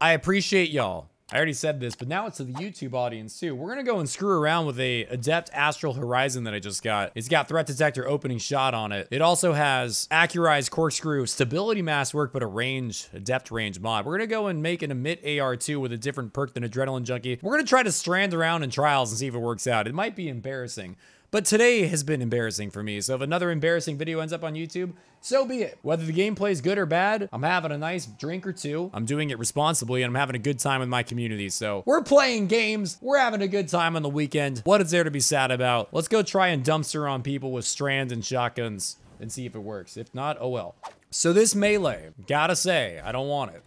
I appreciate y'all. I already said this, but now it's to the YouTube audience too. We're gonna go and screw around with a Adept Astral Horizon that I just got. It's got Threat Detector opening shot on it. It also has Accurized Corkscrew Stability Masterwork, but a range, Adept range mod. We're gonna go and make an Emit AR2 with a different perk than Adrenaline Junkie. We're gonna try to strand around in trials and see if it works out. It might be embarrassing. But today has been embarrassing for me. So if another embarrassing video ends up on YouTube, so be it. Whether the gameplay is good or bad, I'm having a nice drink or two. I'm doing it responsibly and I'm having a good time with my community. So we're playing games. We're having a good time on the weekend. What is there to be sad about? Let's go try and dumpster on people with strands and shotguns and see if it works. If not, oh well. So this melee, gotta say, I don't want it.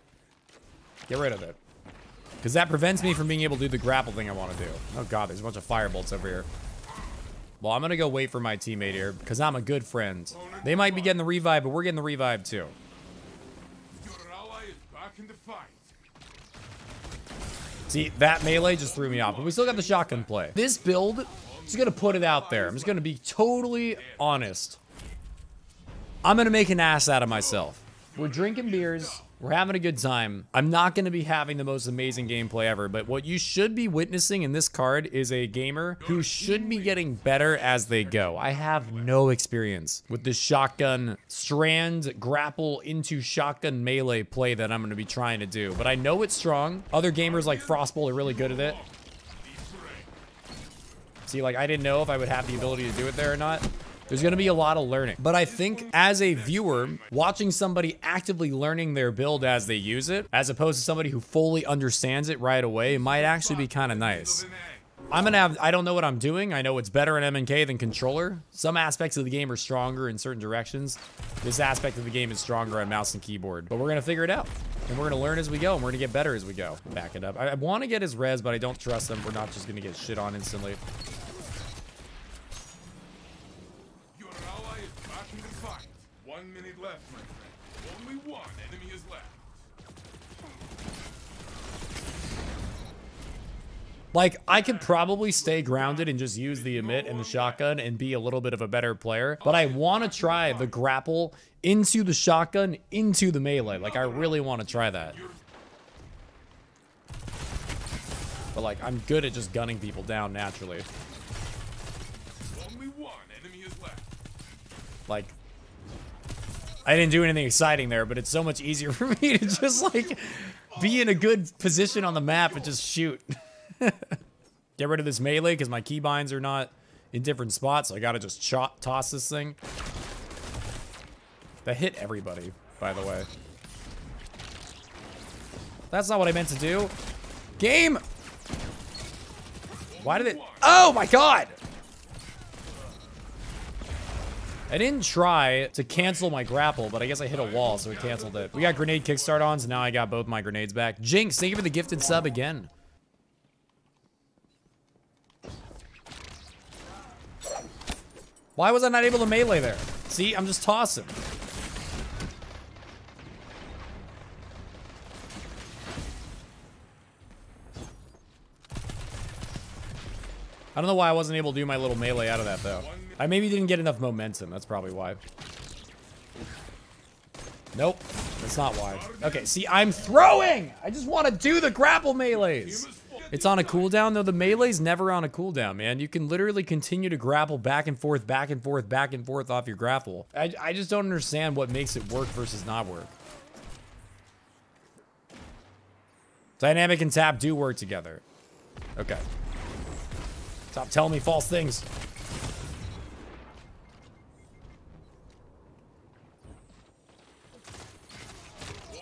Get rid of it. Because that prevents me from being able to do the grapple thing I want to do. Oh god, there's a bunch of firebolts over here. Well, I'm gonna go wait for my teammate here, because I'm a good friend. They might be getting the revive, but we're getting the revive too. Your ally is back in the fight. See, that melee just threw me off, but we still got the shotgun play. This build, just gonna put it out there. I'm just gonna be totally honest. I'm gonna make an ass out of myself. We're drinking beers. We're having a good time. I'm not going to be having the most amazing gameplay ever, but what you should be witnessing in this card is a gamer who should be getting better as they go. I have no experience with the shotgun strand grapple into shotgun melee play that I'm going to be trying to do, but I know it's strong. Other gamers like Frostbolt are really good at it. See, like, I didn't know if I would have the ability to do it there or not. There's going to be a lot of learning. But I think as a viewer, watching somebody actively learning their build as they use it, as opposed to somebody who fully understands it right away, might actually be kind of nice. I'm to have, I don't know what I'm doing. I know it's better in MNK than controller. Some aspects of the game are stronger in certain directions. This aspect of the game is stronger on mouse and keyboard. But we're to figure it out. And we're to learn as we go, and we're to get better as we go. Back it up. I, I want to get his res, but I don't trust him. We're not just to get shit on instantly. Your ally is back in the fight. One minute left, my friend. Only one enemy is left. Like, I could probably stay grounded and just use the emit and the shotgun and be a little bit of a better player, but I want to try the grapple into the shotgun, into the melee. Like, I really want to try that. But, like, I'm good at just gunning people down naturally. Like, I didn't do anything exciting there, but it's so much easier for me to just, like, be in a good position on the map and just shoot. Get rid of this melee because my keybinds are not in different spots. So I gotta just shot, toss this thing. That hit everybody, by the way. That's not what I meant to do. Game! Why did it... Oh my god! I didn't try to cancel my grapple, but I guess I hit a wall, so it canceled it. We got grenade kickstart on, so now I got both my grenades back. Jinx, thank you for the gifted sub again. Why was I not able to melee there? See, I'm just tossing. I don't know why I wasn't able to do my little melee out of that, though. I maybe didn't get enough momentum. That's probably why. Nope. That's not why. Okay, see, I'm throwing! I just want to do the grapple melees. It's on a cooldown, though. The melee's never on a cooldown, man. You can literally continue to grapple back and forth, back and forth, back and forth off your grapple. I, I just don't understand what makes it work versus not work. Dynamic and tap do work together. Okay. Stop telling me false things.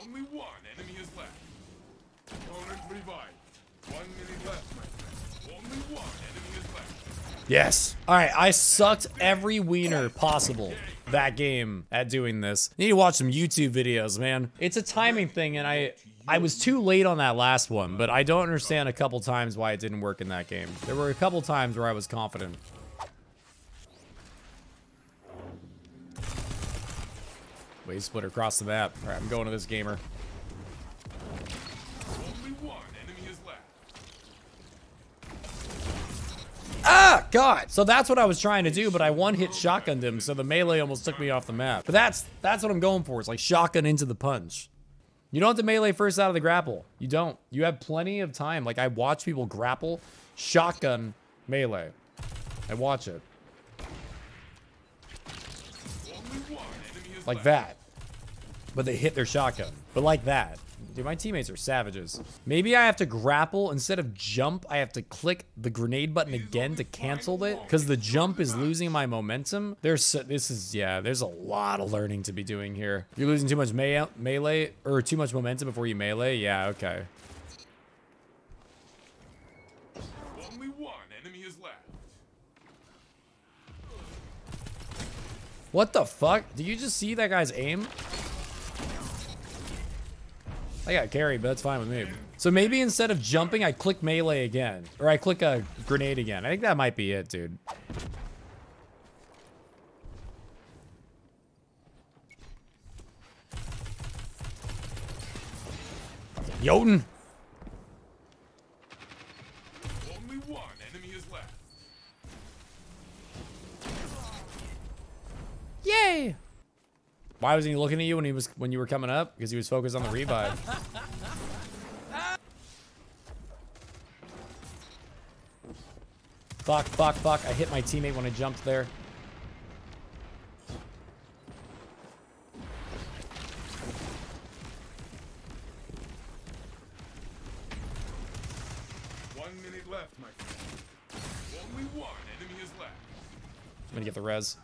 Only one enemy is left. Opponent revived. One minute left, my friend. Only one enemy is left. Yes. All right, I sucked every wiener possible that game at doing this. need to watch some YouTube videos, man. It's a timing thing, and I I was too late on that last one, but I don't understand a couple times why it didn't work in that game. There were a couple times where I was confident. Wavesplitter across the map. All right, I'm going to this gamer. Only one enemy is left. Ah, God. So that's what I was trying to do, but I one-hit shotgunned him, so the melee almost took me off the map. But that's that's what I'm going for. It's like shotgun into the punch. You don't have to melee first out of the grapple. You don't. You have plenty of time. Like, I watch people grapple, shotgun, melee. I watch it. Like that. But they hit their shotgun. But like that. Dude, my teammates are savages. Maybe I have to grapple instead of jump. I have to click the grenade button again to cancel it because the jump is losing my momentum. There's so, this is yeah. There's a lot of learning to be doing here. You're losing too much me melee or too much momentum before you melee. Yeah, okay. Only one enemy is left. What the fuck? Did you just see that guy's aim? I got carried, but that's fine with me. So maybe instead of jumping, I click melee again. Or I click a grenade again. I think that might be it, dude. Jotun! Only one enemy is left. Yay! Why wasn't he looking at you when he was when you were coming up? Because he was focused on the revive. fuck, fuck, fuck. I hit my teammate when I jumped there. One minute left, my friend. Only one enemy is left. I'm gonna get the res.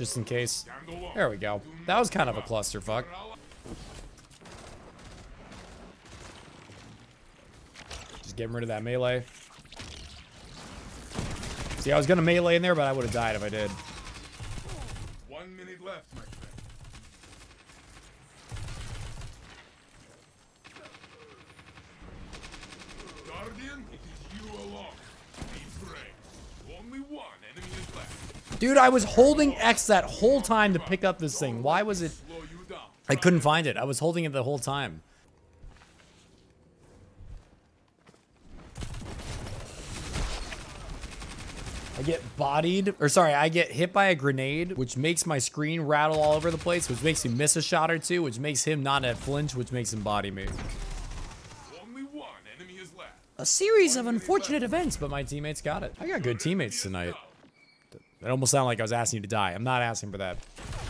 Just in case. There we go. That was kind of a clusterfuck. Just getting rid of that melee. See, I was gonna melee in there, but I would have died if I did. One minute left, my friend. Guardian, it is you alone. Be brave. Only one enemy is left. Dude, I was holding X that whole time to pick up this thing. Why was it? Slow you down. I couldn't find it. I was holding it the whole time. I get bodied, or sorry, I get hit by a grenade, which makes my screen rattle all over the place, which makes me miss a shot or two, which makes him not at flinch, which makes him body me. Only one enemy is left. A series of unfortunate events, but my teammates got it. I got good teammates tonight. That almost sounded like I was asking you to die. I'm not asking for that.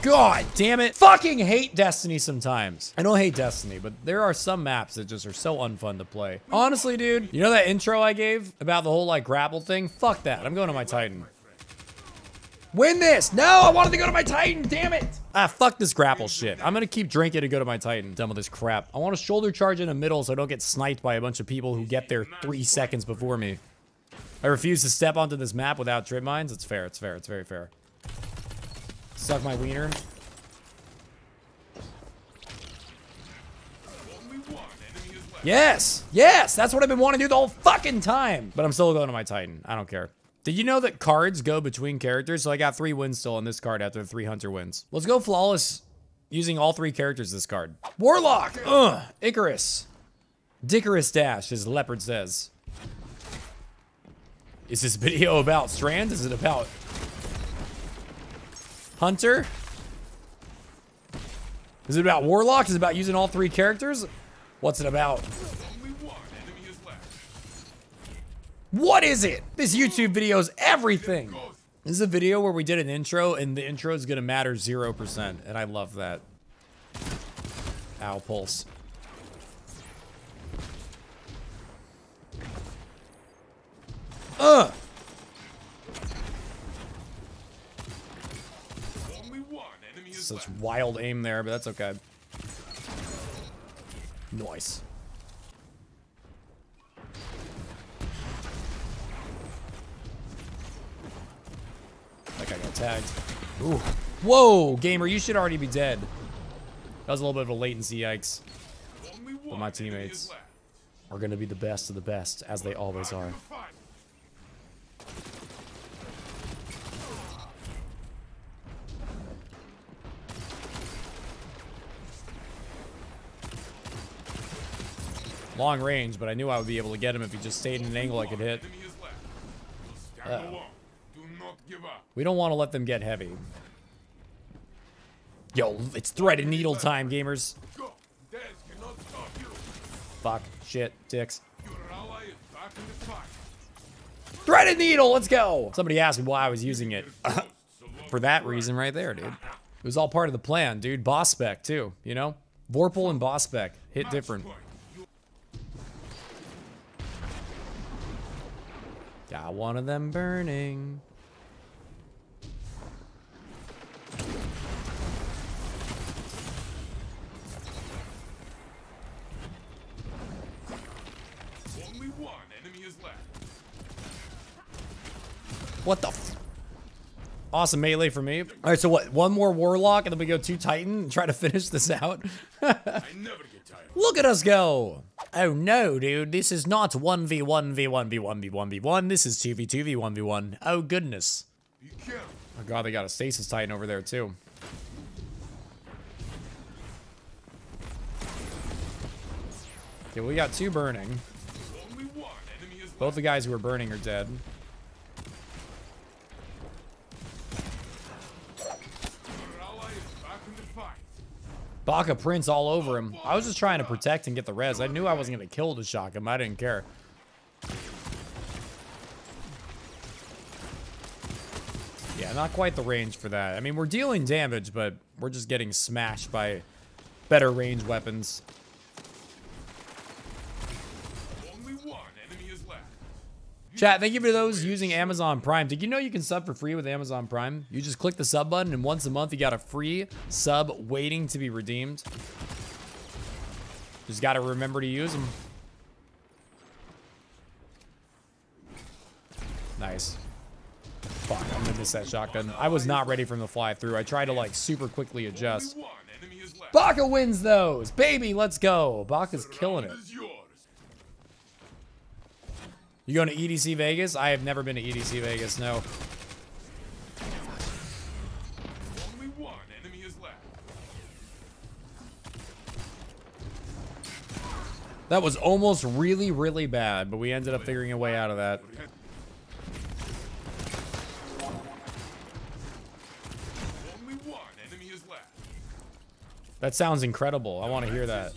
God damn it. Fucking hate Destiny sometimes. I don't hate Destiny, but there are some maps that just are so unfun to play. Honestly, dude, you know that intro I gave about the whole like grapple thing? Fuck that. I'm going to my Titan. Win this! No, I wanted to go to my Titan, damn it! Ah, fuck this grapple shit. I'm gonna keep drinking to go to my Titan. Done with this crap. I want to shoulder charge in the middle so I don't get sniped by a bunch of people who get there three seconds before me. I refuse to step onto this map without trip mines. It's fair, it's fair, it's very fair. Suck my wiener. Yes! Yes! That's what I've been wanting to do the whole fucking time! But I'm still going to my Titan. I don't care. Did you know that cards go between characters? So I got three wins still on this card after three Hunter wins. Let's go flawless using all three characters this card. Warlock! Ugh! Icarus. Dickarus Dash, as Leopard says. Is this video about Strand? Is it about Hunter? Is it about Warlock? Is it about using all three characters? What's it about? What is it? This YouTube video is everything. This is a video where we did an intro and the intro is gonna matter 0%. And I love that. Ow, pulse. Ugh! Such wild aim there, but that's okay. Nice. That guy got tagged. Ooh. Whoa, gamer, you should already be dead. That was a little bit of a latency, yikes. But my teammates. Are gonna be the best of the best, as they always are. Fight. Long range, but I knew I would be able to get him if he just stayed in an angle I could hit. Enemy is left. So stand Uh. alone. Do not give up. We don't want to let them get heavy. Yo, it's threaded needle time, gamers. Fuck. Shit. Dicks. Your ally is back in the fight. Threaded needle. Let's go. Somebody asked me why I was using it. For that reason right there, dude. It was all part of the plan, dude. Boss spec, too. You know? Vorpal and boss spec. Hit different. point. You Got one of them burning. only one enemy is left. What the f- Awesome melee for me. All right, so what? One more Warlock and then we go two Titan and try to finish this out? I never get tired. Look at us go! Oh no, dude, this is not 1v1v1v1v1v1. This is 2v2v1v1. Oh goodness. Oh god, they got a Stasis Titan over there too. Okay, we got two burning. Only one enemy is Both the guys who are burning are dead. Your ally is back in the fight. Baka Prince all over him. I was just trying to protect and get the res. I knew I wasn't going to kill to shock him. I didn't care. Yeah, not quite the range for that. I mean, we're dealing damage, but we're just getting smashed by better range weapons. Chat, thank you for those using Amazon Prime. Did you know you can sub for free with Amazon Prime? You just click the sub button, and once a month, you got a free sub waiting to be redeemed. Just got to remember to use them. Nice. Fuck, I'm gonna miss that shotgun. I was not ready from the fly through. I tried to like super quickly adjust. Only one enemy is left. Baka wins those! Baby, let's go! Baka's killing it. You going to EDC Vegas? I have never been to EDC Vegas, no. Only one enemy is left. That was almost really, really bad, but we ended up figuring a way out of that. Only one enemy is left. That sounds incredible. I want to hear that.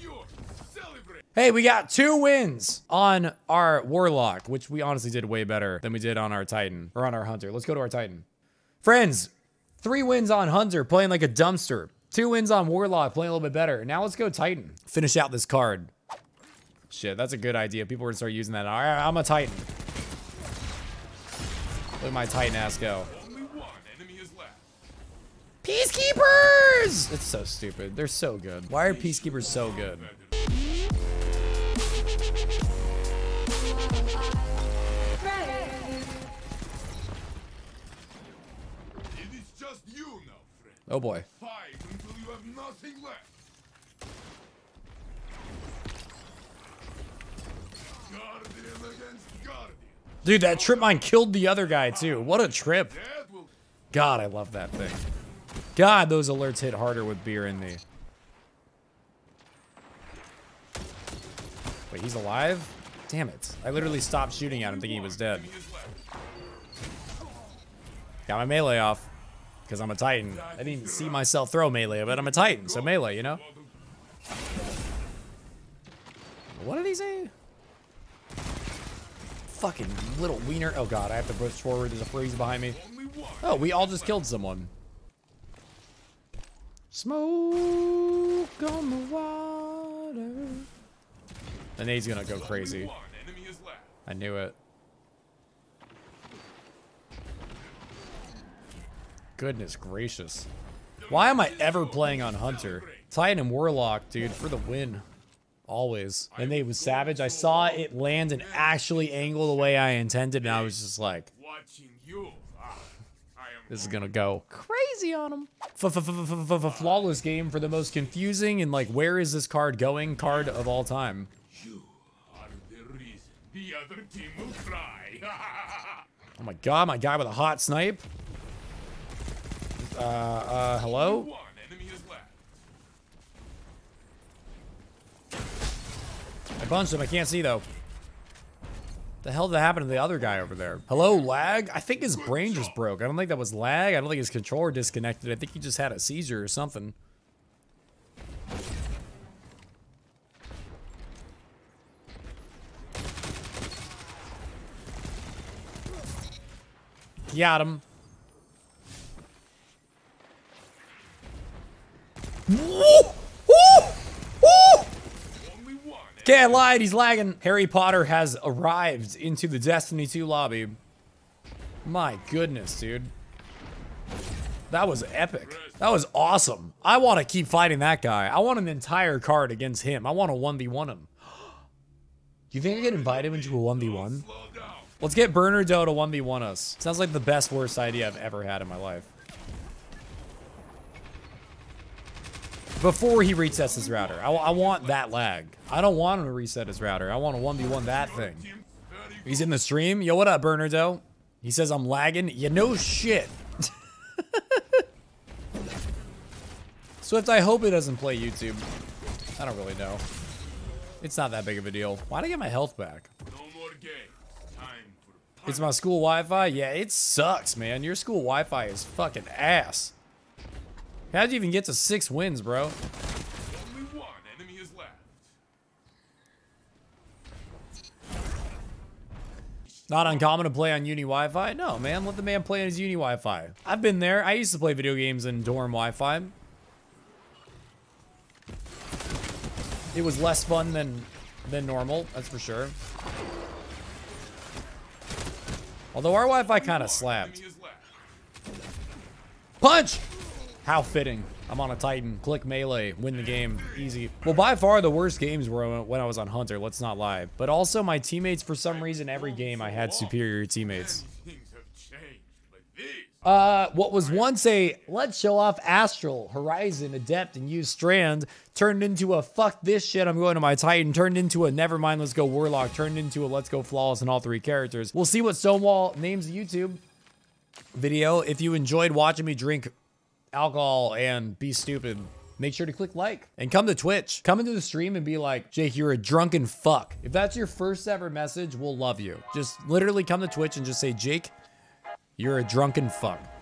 Hey, we got two wins on our Warlock, which we honestly did way better than we did on our Titan, or on our Hunter. Let's go to our Titan. Friends, three wins on Hunter, playing like a dumpster. Two wins on Warlock, playing a little bit better. Now let's go Titan. Finish out this card. Shit, that's a good idea. People are gonna start using that. All right, I'm a Titan. Look at my Titan ass go. Peacekeepers! It's so stupid. They're so good. Why are Peacekeepers so good? Oh boy. Fight until you have nothing left. Guardian against Guardian. Dude, that trip mine killed the other guy too. What a trip. God, I love that thing. God, those alerts hit harder with beer in the. Wait, he's alive? Damn it. I literally stopped shooting at him thinking he was dead. enemy is left. Got my melee off. Because I'm a Titan. I didn't see myself throw melee, but I'm a Titan, so melee, you know? What did he say? Fucking little wiener. Oh god, I have to push forward. There's a freeze behind me. Oh, we all just killed someone. Smoke on the water. The nade's gonna go crazy. I knew it. Goodness gracious. Why am I ever playing on Hunter? Titan and Warlock, dude, for the win. Always. And they was savage. I saw it land and actually angle the way I intended, and I was just like. Ah, this is gonna go crazy on him. Flawless game for the most confusing and like, where is this card going card of all time. You are the reason the other team will cry. Oh my god, my guy with a hot snipe. Uh, uh, hello? I bunched him. I can't see, though. The hell did that happen to the other guy over there? Hello, lag? I think his brain just broke. I don't think that was lag. I don't think his controller disconnected. I think he just had a seizure or something. Got him. Woo! Woo! Woo! Only one. Okay, I lied. He's lagging. Harry Potter has arrived into the Destiny 2 lobby. My goodness, dude. That was epic. That was awesome. I want to keep fighting that guy. I want an entire card against him. I want to 1v1 him. Do you think I could invite him into a 1v1? Let's get Bernardo to 1v1 us. Sounds like the best worst idea I've ever had in my life. Before he resets his router. I, I want that lag. I don't want him to reset his router. I want to 1v1 that thing. He's in the stream. Yo, what up, Bernardo? He says I'm lagging. You know shit. Swift, I hope he doesn't play YouTube. I don't really know. It's not that big of a deal. Why'd I get my health back? It's my school Wi-Fi? Yeah, it sucks, man. Your school Wi-Fi is fucking ass. How'd you even get to six wins, bro? Only one enemy is left. Not uncommon to play on uni Wi-Fi? No, man. Let the man play on his uni Wi-Fi. I've been there. I used to play video games in dorm Wi-Fi. It was less fun than than normal, that's for sure. Although our Wi-Fi kind of slapped. Punch! How fitting. I'm on a Titan. Click melee. Win the game. Easy. Well, by far the worst games were when I was on Hunter. Let's not lie. But also my teammates, for some reason, every game I had superior teammates. Uh, what was once a let's show off Astral, Horizon, Adept, and use Strand turned into a fuck this shit, I'm going to my Titan, turned into a never mind, let's go Warlock, turned into a let's go Flawless in all three characters. We'll see what Stonewall names YouTube video. If you enjoyed watching me drink alcohol and be stupid, make sure to click like and come to Twitch. Come into the stream and be like, Jake, you're a drunken fuck. If that's your first ever message, we'll love you. Just literally come to Twitch and just say, Jake, you're a drunken fuck.